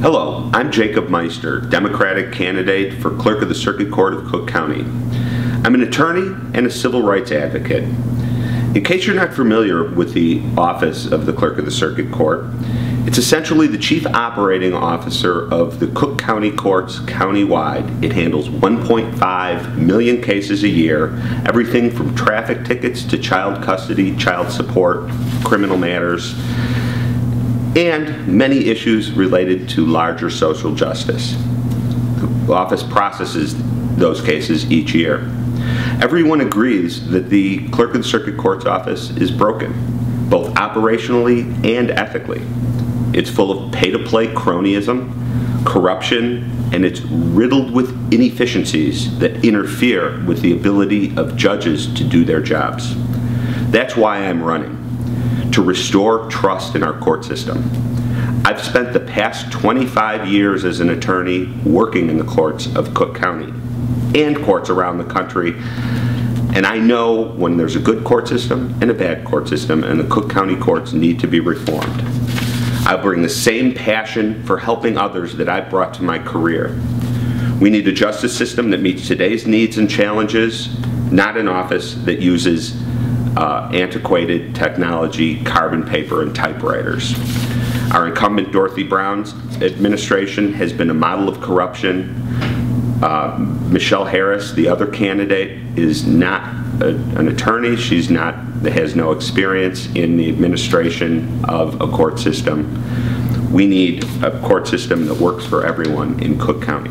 Hello, I'm Jacob Meister, Democratic candidate for Clerk of the Circuit Court of Cook County. I'm an attorney and a civil rights advocate. In case you're not familiar with the office of the Clerk of the Circuit Court, it's essentially the chief operating officer of the Cook County Courts countywide. It handles 1.5 million cases a year, everything from traffic tickets to child custody, child support, criminal matters, and many issues related to larger social justice. The office processes those cases each year. Everyone agrees that the Clerk of the Circuit Court's office is broken, both operationally and ethically. It's full of pay-to-play cronyism, corruption, and it's riddled with inefficiencies that interfere with the ability of judges to do their jobs. That's why I'm running to restore trust in our court system. I've spent the past 25 years as an attorney working in the courts of Cook County and courts around the country. And I know when there's a good court system and a bad court system, and the Cook County courts need to be reformed. I bring the same passion for helping others that I brought to my career. We need a justice system that meets today's needs and challenges, not an office that uses uh, antiquated technology, carbon paper, and typewriters. Our incumbent Dorothy Brown's administration has been a model of corruption. Uh, Michelle Harris, the other candidate, is not a, an attorney. She's not, has no experience in the administration of a court system. We need a court system that works for everyone in Cook County.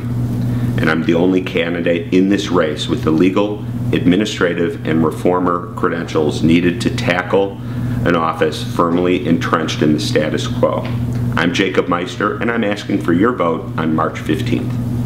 And I'm the only candidate in this race with the legal administrative and reformer credentials needed to tackle an office firmly entrenched in the status quo. I'm Jacob Meister, and I'm asking for your vote on March 15th.